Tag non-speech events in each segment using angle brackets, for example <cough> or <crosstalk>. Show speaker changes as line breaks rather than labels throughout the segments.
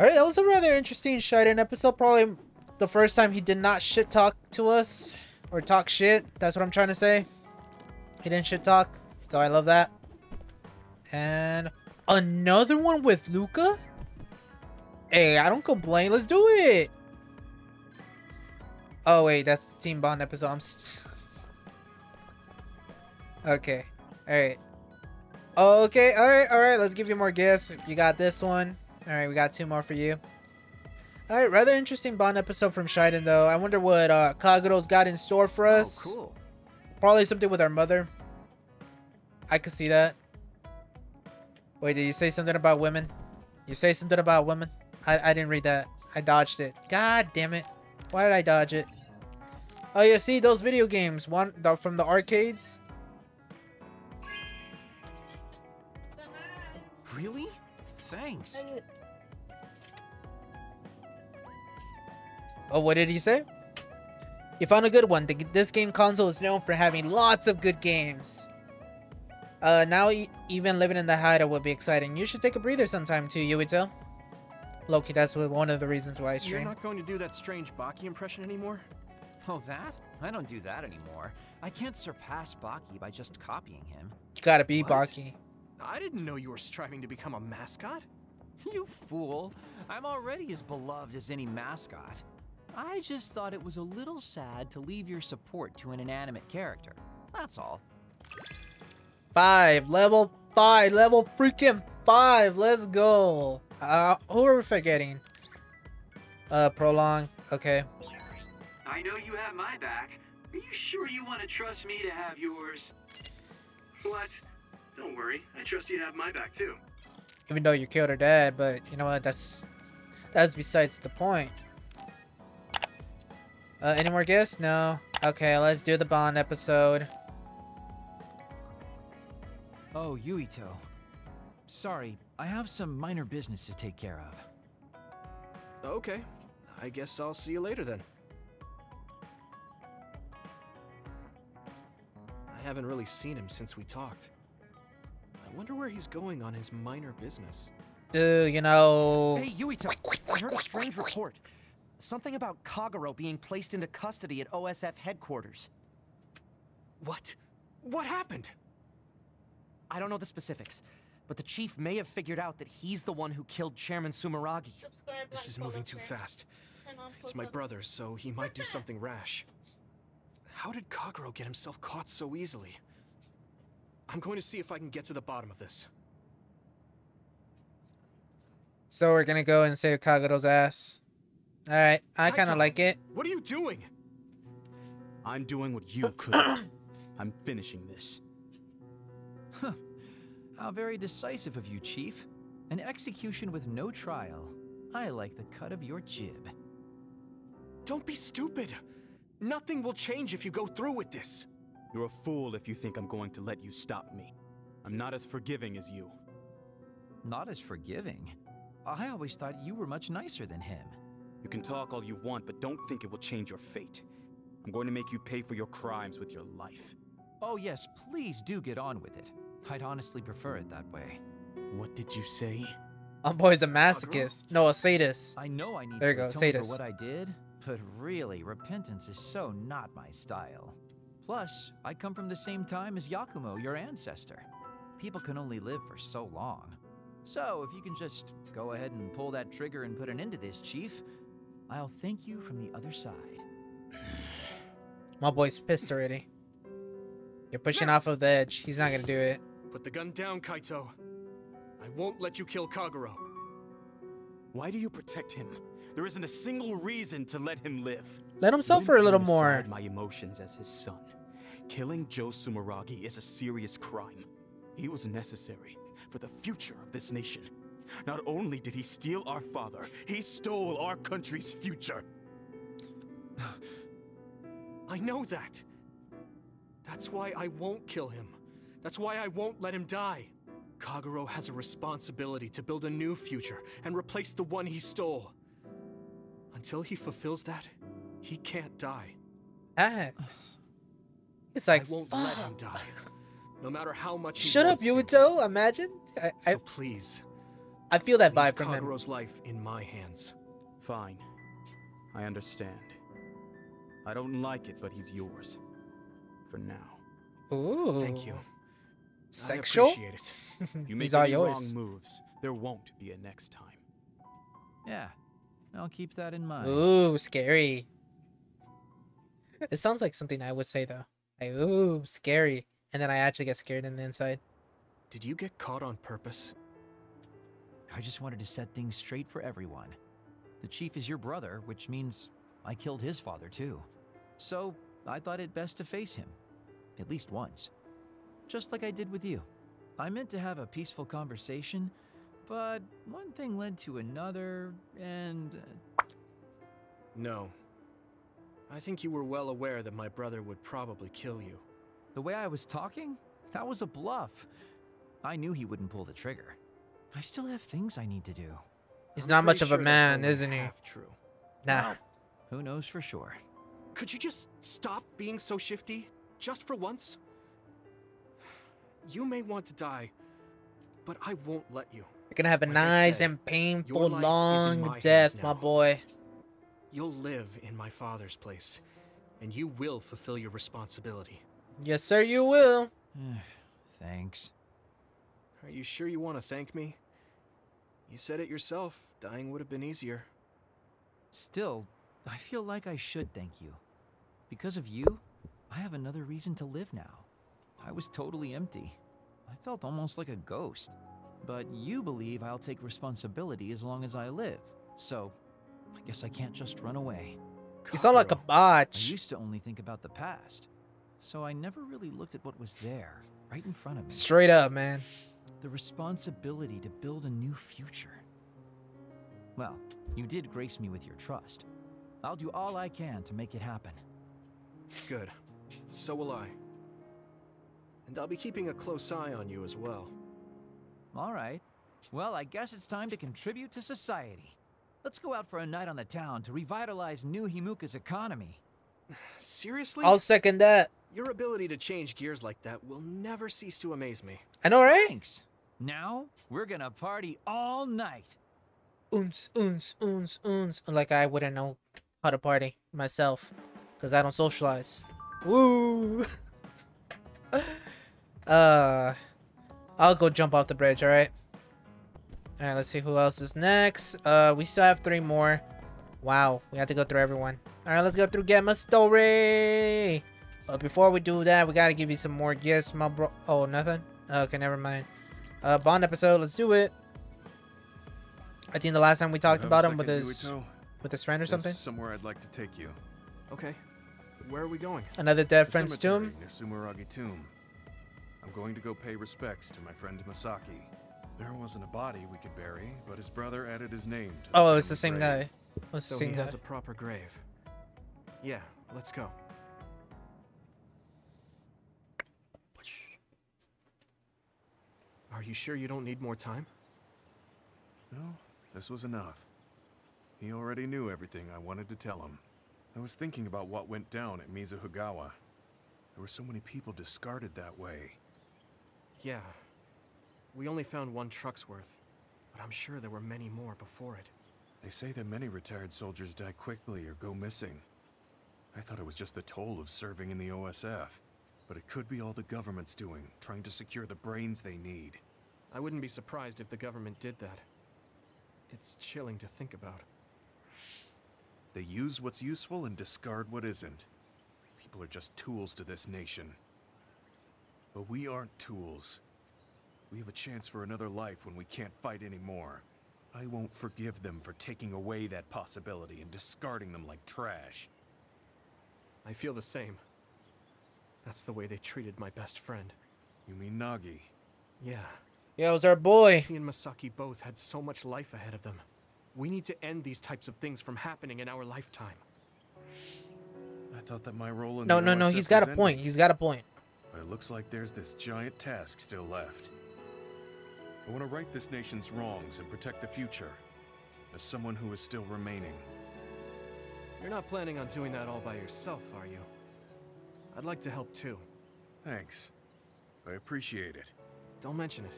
Alright, that was a rather interesting Shiden episode. Probably the first time he did not shit talk to us. Or talk shit. That's what I'm trying to say. He didn't shit talk. So I love that. And another one with Luka? Hey, I don't complain. Let's do it. Oh, wait. That's the Team Bond episode. I'm... <laughs> okay. Alright. Okay, alright, alright. Let's give you more gifts. You got this one. Alright, we got two more for you. Alright, rather interesting Bond episode from Shiden, though. I wonder what uh, Kagero's got in store for us.
Oh,
us.
cool.
Probably something with our mother. I could see that. Wait, did you say something about women? You say something about women? I, I didn't read that. I dodged it. God damn it. Why did I dodge it? Oh yeah, see those video games, one the, from the arcades.
Really? Thanks.
Oh, what did he say? You found a good one. The, this game console is known for having lots of good games. Uh, now e even living in the hideout would be exciting. You should take a breather sometime too, Yuito. Loki, that's one of the reasons why I stream.
You're not going to do that strange Baki impression anymore?
Oh, that? I don't do that anymore. I can't surpass Baki by just copying him.
You gotta be
What?
Baki.
I didn't know you were striving to become a mascot. <laughs>
You fool. I'm already as beloved as any mascot. I just thought it was a little sad to leave your support to an inanimate character. That's all.
Five, level five, level freaking five. Let's go. Uh, who are we forgetting? Uh, prolong. Okay.
I know you have my back. Are you sure you want to trust me to have yours? What? Don't worry. I trust you to have my back too.
Even though you killed her dad, but you know what? That's that's besides the point. Uh, any more guests? No. Okay, let's do the Bond episode.
Oh, Yuito. Sorry, I have some minor business to take care of.
Okay. I guess I'll see you later then. I haven't really seen him since we talked. I wonder where he's going on his minor business.
Dude, you know.
Hey, Yuito, I heard a strange report. Something about Kagero being placed into custody at OSF headquarters.
What? What happened?
I don't know the specifics, but the chief may have figured out that he's the one who killed Chairman Sumeragi.
This is moving too fast. It's my brother, so he <laughs> might do something rash. How did Kagero get himself caught so easily? I'm going to see if I can get to the bottom of this.
So we're gonna go and save Kagero's ass. Alright, I kinda like it.
What are you doing?
I'm doing what you <clears throat> couldn't. I'm finishing this.
How very decisive of you, Chief. An execution with no trial. I like the cut of your jib.
Don't be stupid. Nothing will change if you go through with this.
You're a fool if you think I'm going to let you stop me. I'm not as forgiving as you.
Not as forgiving. I always thought you were much nicer than him.
You can talk all you want, but don't think it will change your fate. I'm going to make you pay for your crimes with your life.
Oh yes, please do get on with it. I'd honestly prefer it that way.
What did you say?
I'm boy's a masochist. No, a sadist.
I know I need
There you
to
go,
atone
sadist.
for what I did, but really, repentance is so not my style. Plus, I come from the same time as Yakumo, your ancestor. People can only live for so long. So, if you can just go ahead and pull that trigger and put an end to this, Chief, I'll thank you from the other side. <sighs>
My boy's pissed already. You're pushing off of the edge. He's not gonna do it.
Put the gun down, Kaito. I won't let you kill Kagero.
Why do you protect him? There isn't a single reason to let him live.
Let him suffer a
didn't
little
put
more.
my emotions as his son. Killing Joe Sumeragi is a serious crime. He was necessary for the future of this nation. Not only did he steal our father, he stole our country's future. <sighs>
I know that. That's why I won't kill him. That's why I won't let him die. Kagero has a responsibility to build a new future and replace the one he stole. Until he fulfills that, he can't die.
Axe. <sighs> It's like,
I won't let him die. No matter how much he
shut up. Yuito. Imagine. I,
So please,
I feel that vibe from him.
Kagero's life in my hands.
Fine. I understand. I don't like it, but he's yours. For now.
Ooh.
Thank you.
Sexual?
I appreciate it. <laughs>
You make
These are
any
yours.
wrong moves, there won't be a next time.
Yeah, I'll keep that in mind.
Ooh, scary. It sounds like something I would say though. Like, ooh, scary. And then I actually get scared in the inside.
Did you get caught on purpose?
I just wanted to set things straight for everyone. The chief is your brother, which means I killed his father too. So I thought it best to face him, at least once. Just like I did with you. I meant to have a peaceful conversation, but one thing led to another, and. uh,
No. I think you were well aware that my brother would probably kill you.
The way I was talking? That was a bluff. I knew he wouldn't pull the trigger. I still have things I need to do.
He's
I'm
not much
pretty
of a
sure
man, isn't he?
half true.
Nah.
Well, who knows for sure?
Could you just stop being so shifty? Just for once? You may want to die, but I won't let you.
You're gonna have a
Like
nice
said,
and painful,
your life is in
long
my
death, my boy.
You'll live in my father's place, and you will fulfill your responsibility.
Yes, sir, you will. <sighs>
Thanks.
Are you sure you want to thank me? You said it yourself. Dying would have been easier.
Still, I feel like I should thank you. Because of you, I have another reason to live now. I was totally empty. I felt almost like a ghost. But you believe I'll take responsibility as long as I live. So, I guess I can't just run away.
You sound like a
botch.
I used to only think about the past. So I never really looked at what was there, right in front of me.
Straight up, man.
The responsibility to build a new future. Well, you did grace me with your trust. I'll do all I can to make it happen.
Good. So will I. And I'll be keeping a close eye on you as well.
All right. Well, I guess it's time to contribute to society. Let's go out for a night on the town to revitalize New Himuka's economy. <sighs>
Seriously?
I'll second that.
Your ability to change gears like that will never cease to amaze me.
I know, right?
Thanks. Now, we're gonna party all night.
Uns, uns, uns, uns. Like I wouldn't know how to party myself. Because I don't socialize. Woo! <laughs> uh, I'll go jump off the bridge, alright? Alright, let's see who else is next. Uh, we still have three more. Wow, we have to go through everyone. Alright, let's go through Get My Story! But before we do that, we gotta give you some more gifts, my bro- Oh, nothing? Okay, never mind. Uh, Bond episode, let's do it. I think the last time we talked about him with his with his friend or
There's
something.
Somewhere I'd like to take you.
Okay. Where are we going?
Another dead
The
friend's tomb.
near Sumeragi Tomb. I'm going to go pay respects to my friend Masaki. There wasn't a body we could bury, but his brother added his name. To
Oh, it's the same
grave.
guy. It's the
So
same
he
guy.
has a proper grave. Yeah, let's go. Are you sure you don't need more time?
No, this was enough. He already knew everything I wanted to tell him. I was thinking about what went down at Mizuhigawa. There were so many people discarded that way.
Yeah. We only found one truck's worth, but I'm sure there were many more before it.
They say that many retired soldiers die quickly or go missing. I thought it was just the toll of serving in the OSF. But it could be all the government's doing, trying to secure the brains they need.
I wouldn't be surprised if the government did that. It's chilling to think about.
They use what's useful and discard what isn't. People are just tools to this nation. But we aren't tools. We have a chance for another life when we can't fight anymore. I won't forgive them for taking away that possibility and discarding them like trash.
I feel the same. That's the way they treated my best friend.
You mean Nagi?
Yeah,
Yeah, it was our boy.
he and Masaki both had so much life ahead of them. We need to end these types of things from happening in our lifetime.
I thought that my role in
No,
the
no, no.
OSF
He's got a
was
point. He's got a point.
But it looks like there's this giant task still left. I want to right this nation's wrongs and protect the future. As someone who is still remaining.
You're not planning on doing that all by yourself, are you? I'd like to help too.
Thanks. I appreciate it.
Don't mention it.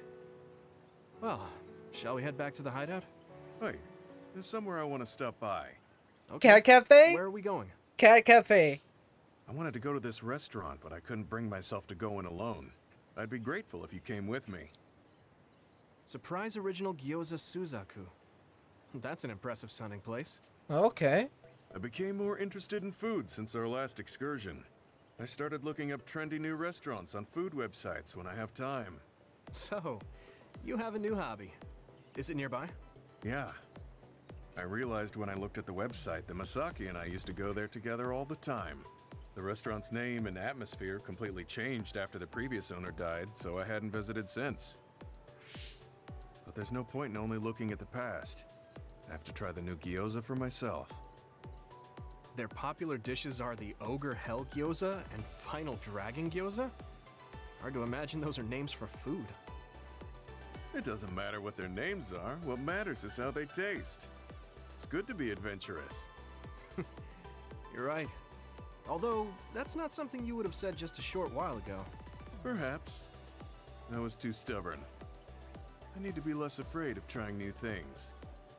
Well, Shall we head back to the hideout?
Wait, there's somewhere I want to stop by.
Okay.
Cat Cafe?
Where are we going?
Cat Cafe.
I wanted to go to this restaurant, but I couldn't bring myself to go in alone. I'd be grateful if you came with me.
Surprise original gyoza Suzaku. That's an impressive sounding place.
Okay.
I became more interested in food since our last excursion. I started looking up trendy new restaurants on food websites when I have time.
So, you have a new hobby. Is it nearby?
Yeah. I realized when I looked at the website that Masaki and I used to go there together all the time. The restaurant's name and atmosphere completely changed after the previous owner died, so I hadn't visited since. But there's no point in only looking at the past. I have to try the new gyoza for myself.
Their popular dishes are the Ogre Hell Gyoza and Final Dragon Gyoza? Hard to imagine those are names for food.
It doesn't matter what their names are, what matters is how they taste. It's good to be adventurous. <laughs>
You're right. Although, that's not something you would have said just a short while ago.
Perhaps. I was too stubborn. I need to be less afraid of trying new things.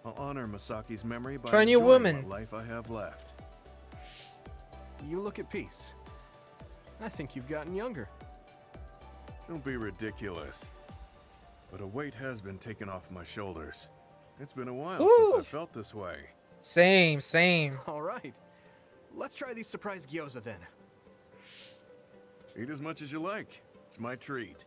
I'll honor Masaki's memory by
Try new
enjoying
woman.
what life I have left.
You look at peace. I think you've gotten younger.
Don't be ridiculous. But a weight has been taken off my shoulders. It's been a while
Ooh.
since I felt this way.
Same, same.
All right. Let's try these surprise gyoza then.
Eat as much as you like. It's my treat.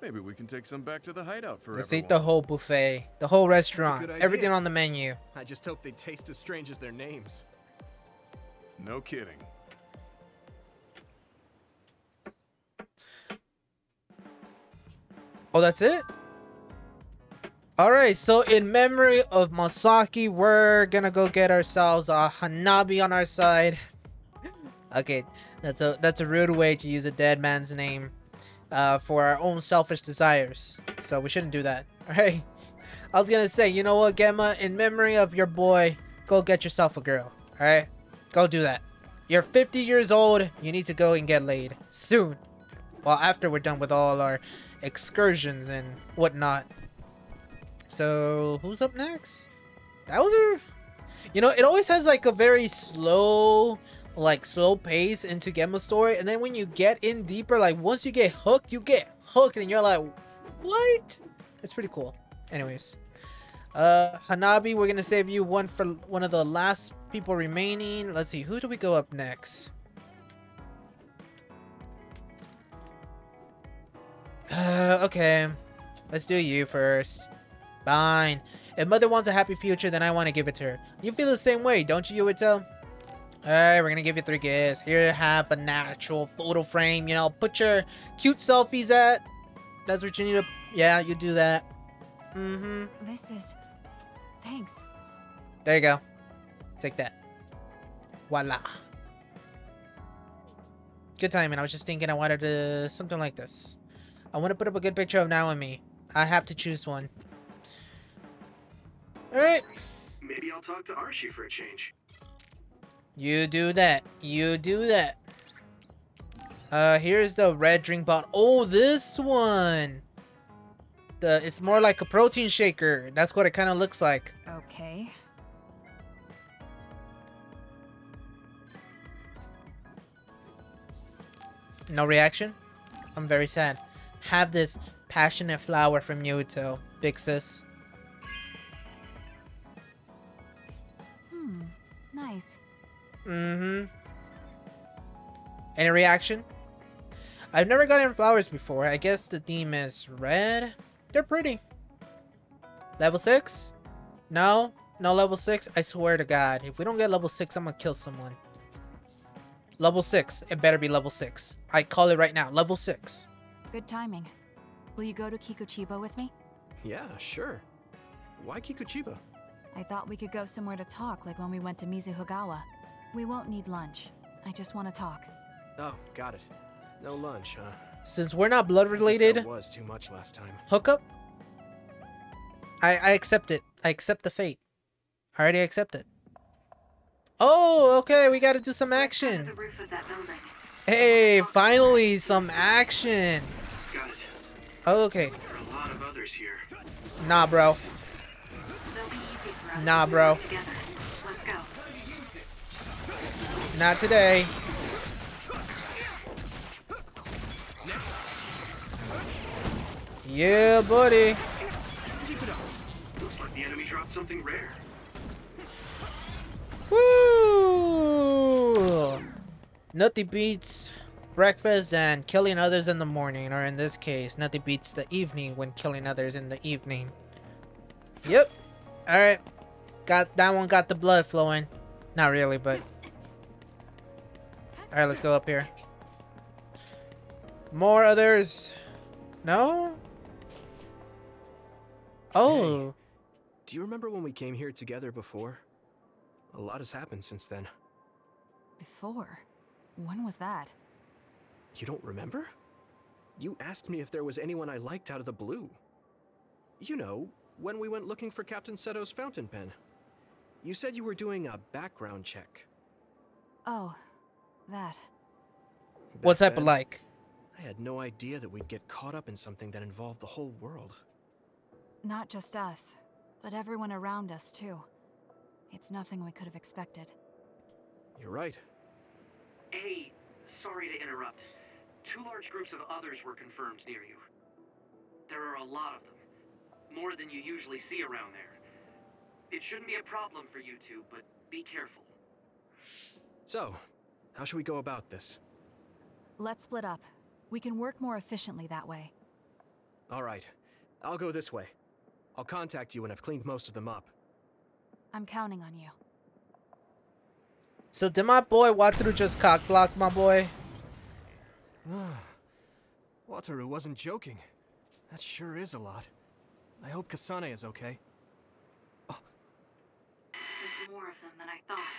Maybe we can take some back to the hideout for
Let's
everyone.
eat the whole buffet, the whole restaurant, everything on the menu.
I just hope they taste as strange as their names.
No kidding.
Oh, that's it? Alright, so in memory of Masaki, we're gonna go get ourselves a Hanabi on our side. okay, that's a that's a rude way to use a dead man's name uh, for our own selfish desires. So we shouldn't do that. <laughs> Alright? I was gonna say, you know what, Gemma? In memory of your boy, go get yourself a girl. Alright? Go do that. You're 50 years old, you need to go and get laid. Soon. Well, after we're done with all our excursions and whatnot. So, who's up next? A... You know, it always has like a very slow, like slow pace into Gemma's story. And then when you get in deeper, like once you get hooked, you get hooked and you're like, what? It's pretty cool. Anyways. Uh, Hanabi, we're gonna save you one for one of the last people remaining. Let's see, who do we go up next? Uh, okay. Let's do you first. Fine. If mother wants a happy future, then I want to give it to her. You feel the same way, don't you, Yuito? Alright, we're gonna give you three gifts. Here, you have a natural photo frame. You know, put your cute selfies at. That's what you need to... Yeah, you do that. Mm-hmm.
This is. Thanks.
There you go. Take that. Voila. Good timing. I was just thinking I wanted to... Something like this. I want to put up a good picture of now and me. I have to choose one. Alright.
Maybe I'll talk to Archie for a change.
You do that. You do that. Uh, here's the red drink bottle. Oh, this one. The It's more like a protein shaker. That's what it kind of looks like.
Okay.
No reaction? I'm very sad. Have this passionate flower from Yuito. Big sis.
Hmm. Nice.
Mm-hmm. Any reaction? I've never gotten flowers before. I guess the theme is red. They're pretty. Level 6? No? No level 6? I swear to God. If we don't get level 6, I'm gonna kill someone. Level 6. It better be level 6. I call it right now. Level 6.
Good timing. Will you go to Kikuchiba with me?
Yeah, sure. Why Kikuchiba?
I thought we could go somewhere to talk, like when we went to Mizuhigawa. We won't need lunch. I just want to talk.
Oh, got it. No lunch, huh?
Since we're not blood related,
That was too much last time.
hookup? I, I accept it. I accept the fate. I already accept it. Oh, okay, we gotta do some action.
The roof of that building.
Hey, finally some action.
Got it.
Oh, okay.
There are a lot of others here.
Nah, bro.
They'll be easy for us
Nah, bro.
work Together. Let's go.
Not today. Yeah, buddy.
Looks like the enemy dropped something rare.
Woo! Nothing beats breakfast and killing others in the morning, or in this case, nothing beats the evening when killing others in the evening. Yep. Alright. Got that one got the blood flowing. Not really, but Alright, let's go up here. More others. No? Oh.
Do you remember when we came here together before? A lot has happened since then.
Before? When was that?
You don't remember? You asked me if there was anyone I liked out of the blue. You know, when we went looking for Captain Seto's fountain pen. You said you were doing a background check.
Oh, that.
What
Back
type of like?
I had no idea that we'd get caught up in something that involved the whole world.
Not just us, but everyone around us, too. It's nothing we could have expected.
You're right.
Hey, sorry to interrupt. Two large groups of others were confirmed near you. There are a lot of them. More than you usually see around there. It shouldn't be a problem for you two, but be careful.
So, how should we go about this?
Let's split up. We can work more efficiently that way.
All right, I'll go this way. I'll contact you when I've cleaned most of them up.
I'm counting on you.
So did my boy Wataru just cock block my boy? <sighs>
Wataru wasn't joking. That sure is a lot. I hope Kasane is okay.
There's more of them than I thought.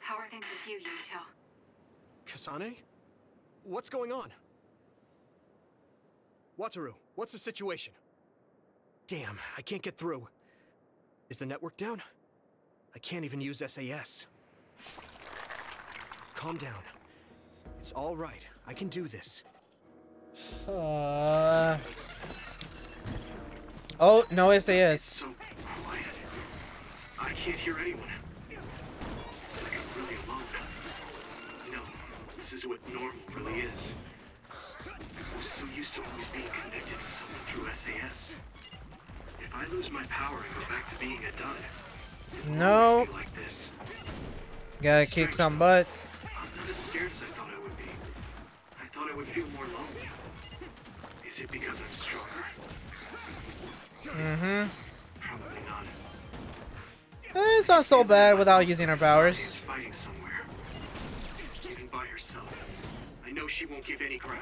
How are things with you, Yuito?
Kasane? What's going on? Wataru, what's the situation? Damn, I can't get through. Is the network down? I can't even use SAS. Calm down. It's all right. I can do this.
Uh... Oh, no SAS.
So quiet. I can't hear anyone. It's like I'm really alone. No, this is what normal really is. I'm so used to always being connected to someone through SAS. If I lose my power and go back to being a dud, it
No.
be like this.
Gotta kick some butt.
I'm not as scared as I I would feel more lonely. Is it because I'm stronger?
Mm-hmm.
Probably not.
Eh, It's not so bad without using her powers.
fighting somewhere. Even by herself. I know she won't give any ground.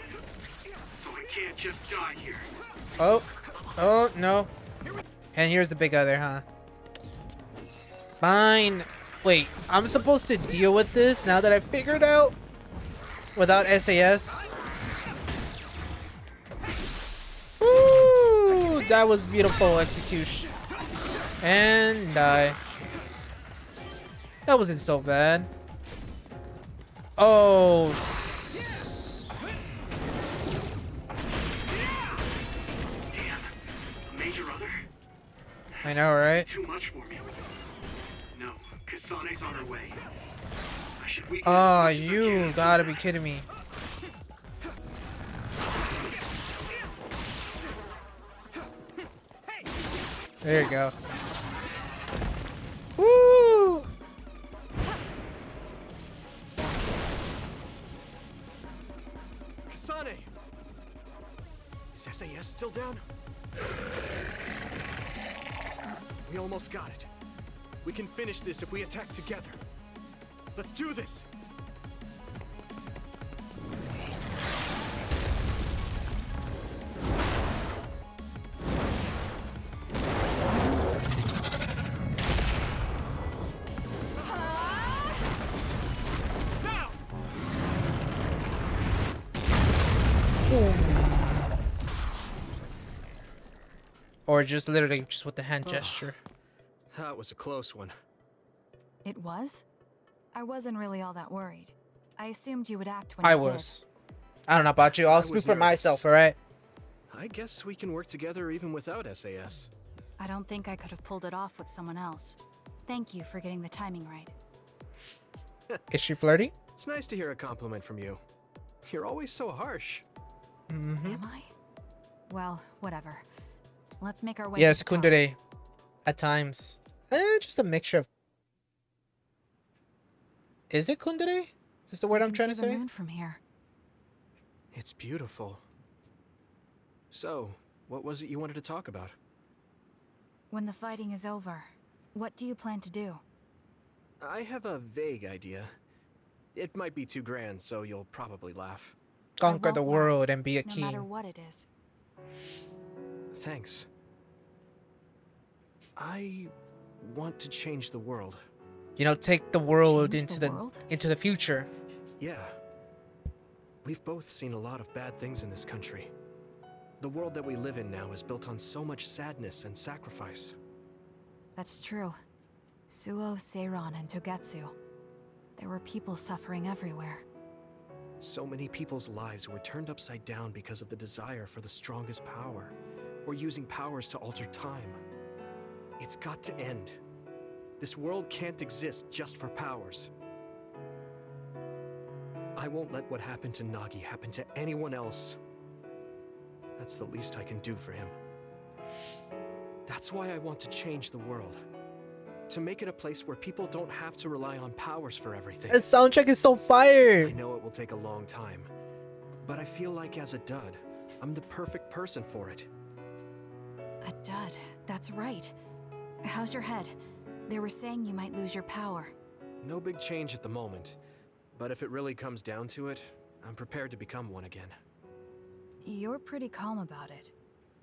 So I can't just die here.
Oh. Oh, no. And here's the big other, huh? Fine. Wait, I'm supposed to deal with this now that I figured out? Without SAS? That was beautiful execution. And die. That wasn't so bad. Oh.
Damn. A major other?
I know, right?
Too much for me. No, Kasane's on her way. I should weaken
Oh,
as much as I
you gotta be kidding me. There you go. Woo!
Kasane! Is SAS still down? We almost got it. We can finish this if we attack together. Let's do this!
Or just literally just with the hand gesture.
That was a close one.
It was? I wasn't really all that worried. I assumed you would act when
I
you did.
was. I don't know about you. I'll
I
speak for
nervous.
myself, alright?
I guess we can work together even without SAS.
I don't think I could have pulled it off with someone else. Thank you for getting the timing right. <laughs>
Is she flirty?
It's nice to hear a compliment from you. You're always so harsh.
Mm-hmm.
Am I? Well, whatever. Let's make our way.
Yes,
to the.
Kundere. At times. Eh, just a mixture of. Is it Kundere? Is the word
I
I'm trying to say?
moon from here.
It's beautiful. So, what was it you wanted to talk about?
When the fighting is over, what do you plan to do?
I have a vague idea. It might be too grand, so you'll probably laugh.
Conquer the world
laugh,
and be a
no
king.
matter what it is.
Thanks. I want to change the world.
You know, take the world
Change
into
the
the,
world?
into the future.
Yeah. We've both seen a lot of bad things in this country. The world that we live in now is built on so much sadness and sacrifice.
That's true. Suo, Seiran, and Togetsu. There were people suffering everywhere.
So many people's lives were turned upside down because of the desire for the strongest power, or using powers to alter time. It's got to end. This world can't exist just for powers. I won't let what happened to Nagi happen to anyone else. That's the least I can do for him. That's why I want to change the world. To make it a place where people don't have to rely on powers for everything.
The soundtrack is so fire!
I know it will take a long time, but I feel like as a dud, I'm the perfect person for it.
A dud. That's right. How's your head? They were saying you might lose your power.
No big change at the moment, but if it really comes down to it, I'm prepared to become one again.
You're pretty calm about it.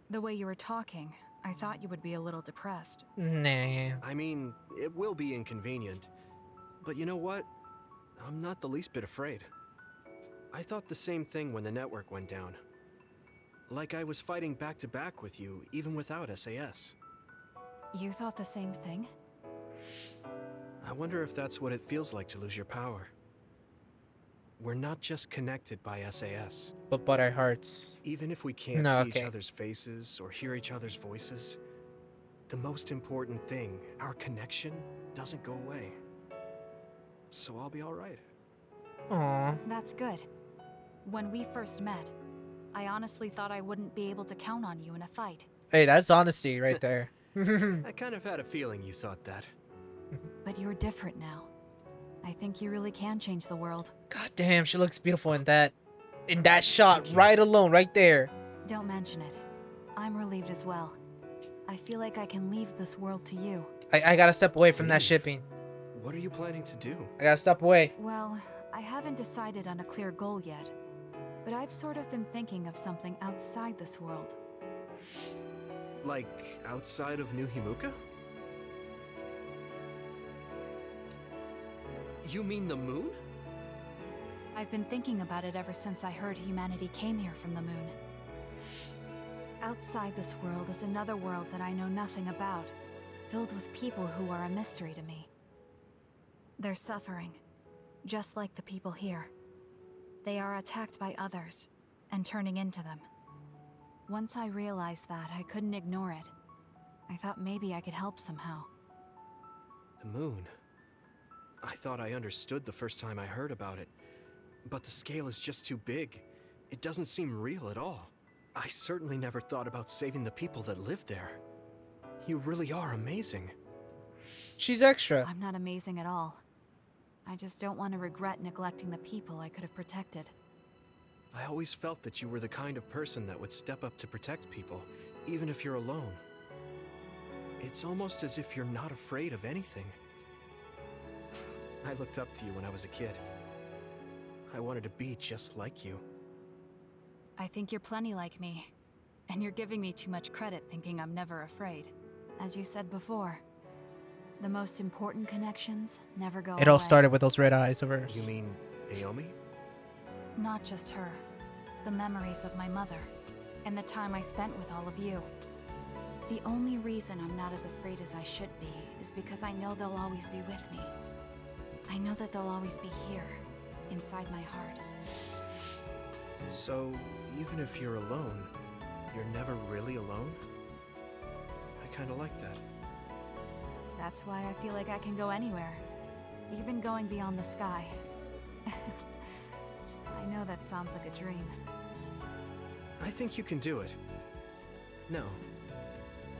The way you were talking, I thought you would be a little depressed.
Nah.
I mean, it will be inconvenient, but you know what? I'm not the least bit afraid. I thought the same thing when the network went down. Like I was fighting back to back with you, even without SAS.
You thought the same thing?
I wonder if that's what it feels like to lose your power. We're not just connected by SAS.
But by our hearts.
Even if we can't
No,
see
okay.
each other's faces or hear each other's voices, the most important thing, our connection, doesn't go away. So I'll be alright.
Aw.
That's good. When we first met, I honestly thought I wouldn't be able to count on you in a fight.
Hey, that's honesty right there. <laughs>
I kind of had a feeling you thought that.
But you're different now. I think you really can change the world.
God damn, she looks beautiful in that in that shot right alone, right there.
Don't mention it. I'm relieved as well. I feel like I can leave this world to you.
I, I gotta step away from that shipping.
What are you planning to do?
I gotta step away.
Well, I haven't decided on a clear goal yet, but I've sort of been thinking of something outside this world.
Like, outside of New Himuka? You mean the moon?
I've been thinking about it ever since I heard humanity came here from the moon. Outside this world is another world that I know nothing about, filled with people who are a mystery to me. They're suffering, just like the people here. They are attacked by others, and turning into them. Once I realized that, I couldn't ignore it. I thought maybe I could help somehow.
The moon. I thought I understood the first time I heard about it, but the scale is just too big. It doesn't seem real at all. I certainly never thought about saving the people that live there. You really are amazing.
She's extra.
I'm not amazing at all. I just don't want to regret neglecting the people I could have protected.
I always felt that you were the kind of person that would step up to protect people, even if you're alone. It's almost as if you're not afraid of anything. I looked up to you when I was a kid. I wanted to be just like you.
I think you're plenty like me. And you're giving me too much credit thinking I'm never afraid. As you said before, the most important connections never go
It all
away.
started with those red eyes of hers.
You mean Naomi?
Not just her. The memories of my mother. And the time I spent with all of you. The only reason I'm not as afraid as I should be is because I know they'll always be with me. I know that they'll always be here, inside my heart.
So, even if you're alone, you're never really alone? I kinda like that.
That's why I feel like I can go anywhere, even going beyond the sky. <laughs> I know that sounds like a dream.
I think you can do it. No.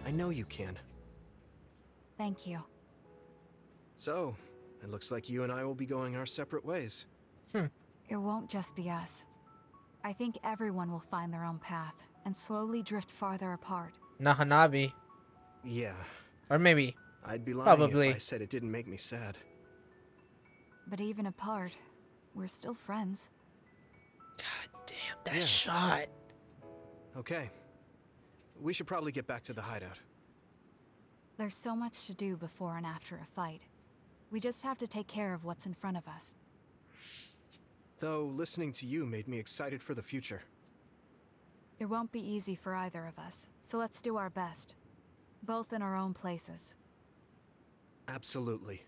I know you can.
Thank you.
So, it looks like you and I will be going our separate ways. Hmm.
It won't just be us. I think everyone will find their own path and slowly drift farther apart.
Nahanabi.
Yeah,
Or maybe.
I'd be lying
Probably.
if I said it didn't make me sad.
But even apart, we're still friends.
God damn, that
Yeah.
shot.
Okay. We should probably get back to the hideout.
There's so much to do before and after a fight. We just have to take care of what's in front of us.
Though listening to you made me excited for the future.
It won't be easy for either of us, so let's do our best. Both in our own places.
Absolutely.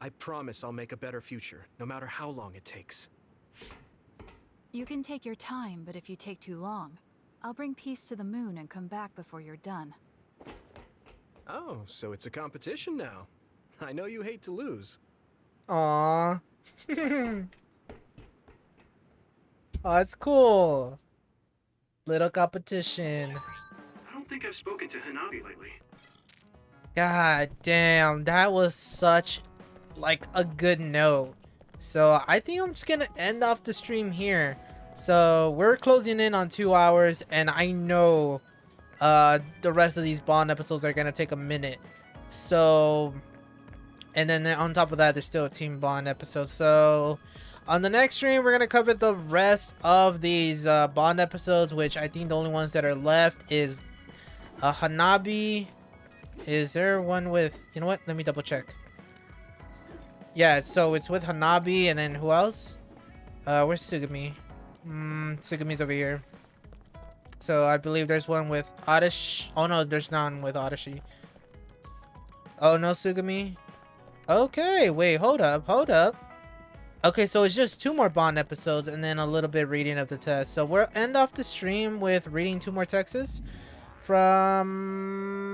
I promise I'll make a better future, no matter how long it takes.
You can take your time, but if you take too long, I'll bring peace to the moon and come back before you're done.
Oh, so it's a competition now. I know you hate to lose.
Aww. oh, that's cool. Little competition.
I don't think I've spoken to Hanabi lately.
God damn, that was such like a good note. So I think I'm just gonna end off the stream here. So we're closing in on two hours, and I know uh the rest of these Bond episodes are gonna take a minute. So and then on top of that, there's still a Team Bond episode. So on the next stream, we're gonna cover the rest of these uh, Bond episodes, which I think the only ones that are left is uh, Hanabi. Is there one with? You know what? Let me double check. Yeah, so it's with Hanabi, and then who else? Uh, where's Tsugumi? Hmm, Tsugumi's over here. So I believe there's one with Adachi. Oh no, there's none with Adachi. Oh no, Tsugumi. Okay, wait, hold up, hold up. Okay, so it's just two more Bond episodes and then a little bit reading of the test. So we'll end off the stream with reading two more texts from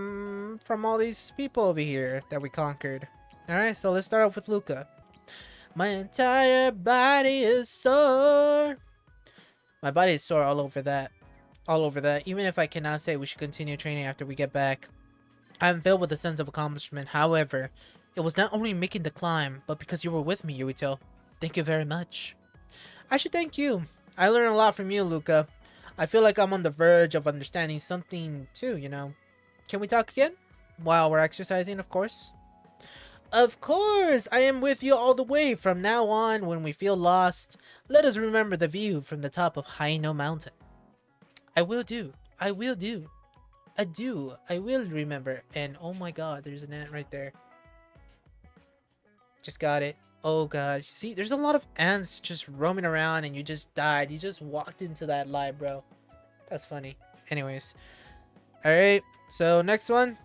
from all these people over here that we conquered. All right, so let's start off with Luka. My entire body is sore. My body is sore all over that. All over that. Even if I cannot say we should continue training after we get back. I am filled with a sense of accomplishment. However, it was not only making the climb, but because you were with me, Yuito. Thank you very much. I should thank you. I learned a lot from you, Luka. I feel like I'm on the verge of understanding something too, you know. Can we talk again? While we're exercising, of course. Of course! I am with you all the way. From now on, when we feel lost, let us remember the view from the top of Haino Mountain. I will do. I will do. I do. I will remember. And oh my god, there's an ant right there. Just got it. Oh gosh. See, there's a lot of ants just roaming around and you just died. You just walked into that live, bro. That's funny. Anyways. Alright. So next one.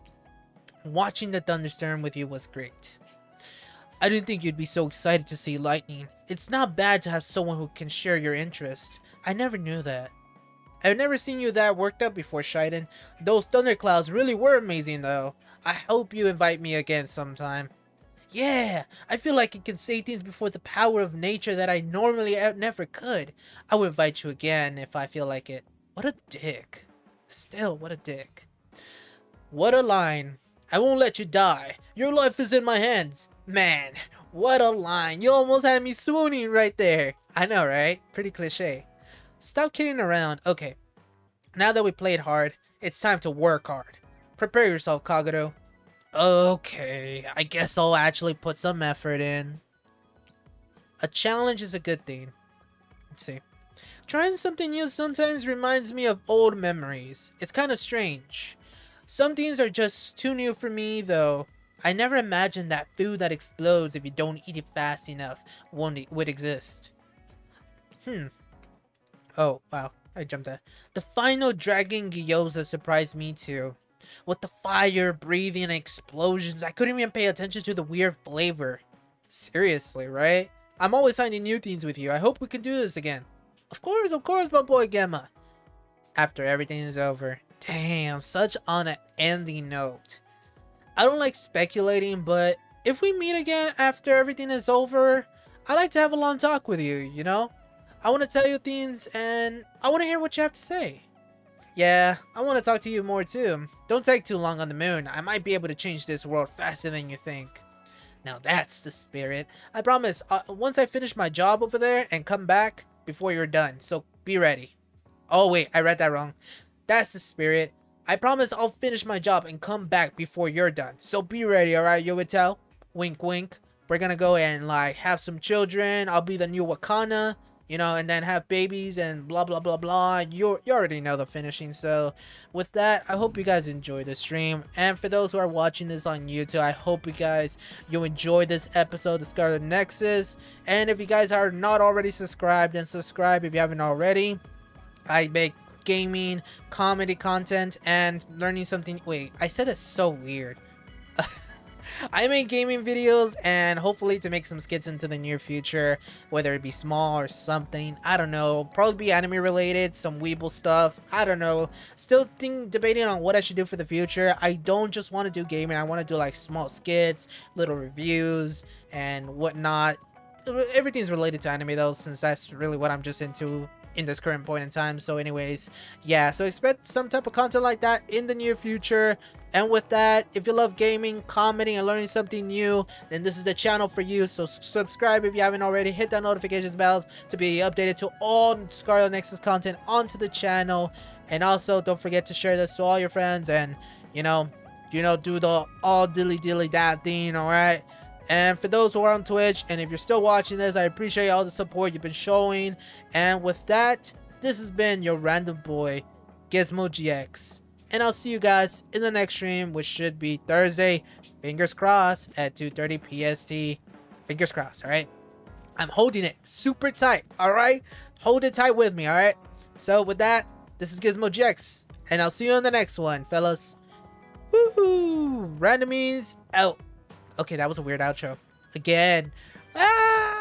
Watching the thunderstorm with you was great. I didn't think you'd be so excited to see lightning. It's not bad to have someone who can share your interest. I never knew that. I've never seen you that worked up before, Shiden. Those thunderclouds really were amazing, though. I hope you invite me again sometime. Yeah, I feel like I can say things before the power of nature that I normally never could. I will invite you again if I feel like it. What a dick. Still, what a dick. What a line. I won't let you die. Your life is in my hands. Man, what a line. You almost had me swooning right there. I know, right? Pretty cliche. Stop kidding around. Okay. Now that we played hard, it's time to work hard. Prepare yourself, Kagero. Okay, I guess I'll actually put some effort in. A challenge is a good thing. Let's see. Trying something new sometimes reminds me of old memories. It's kind of strange. Some things are just too new for me, though. I never imagined that food that explodes if you don't eat it fast enough won't, would exist. Hmm. Oh, wow. I jumped that. The final Dragon Gyoza surprised me too. With the fire, breathing, and explosions, I couldn't even pay attention to the weird flavor. Seriously, right? I'm always finding new things with you. I hope we can do this again. Of course, of course, my boy Gemma. After everything is over. Damn, such on an ending note. I don't like speculating, but if we meet again after everything is over, I like to have a long talk with you, you know? I want to tell you things and I want to hear what you have to say. Yeah, I want to talk to you more too. Don't take too long on the moon. I might be able to change this world faster than you think. Now that's the spirit. I promise, uh, once I finish my job over there and come back before you're done. So be ready. Oh wait, I read that wrong. That's the spirit. I promise I'll finish my job and come back before you're done. So be ready, alright, Yovitel? Wink wink. We're gonna go and like have some children. I'll be the new Wakana you know, and then have babies and blah blah blah blah. You you already know the finishing. So with that, I hope you guys enjoy the stream. And for those who are watching this on YouTube, I hope you guys you enjoy this episode of Scarlet Nexus. And if you guys are not already subscribed, then subscribe if you haven't already. I make gaming, comedy content, and learning something. Wait, I said it's so weird. <laughs> I make gaming videos and hopefully to make some skits into the near future, whether it be small or something. I don't know. Probably be anime related, some Weeble stuff. I don't know. Still think, debating on what I should do for the future. I don't just want to do gaming. I want to do like small skits, little reviews, and whatnot. Everything's related to anime though, since that's really what I'm just into in this current point in time. So anyways, yeah, so expect some type of content like that in the near future. And with that, if you love gaming, commenting, and learning something new, then this is the channel for you. So subscribe if you haven't already. Hit that notifications bell to be updated to all Scarlet Nexus content onto the channel. And also, don't forget to share this to all your friends and, you know, you know, do the all dilly dilly that thing, alright? And for those who are on Twitch, and if you're still watching this, I appreciate all the support you've been showing. And with that, this has been your random boy, Gizmo GX. And I'll see you guys in the next stream, which should be Thursday. Fingers crossed at 2.30 PST. Fingers crossed, alright? I'm holding it super tight, alright? Hold it tight with me, alright? So with that, this is Gizmo GX. And I'll see you in the next one, fellas. Woohoo! Randomies out. Okay, that was a weird outro. Again. Ah!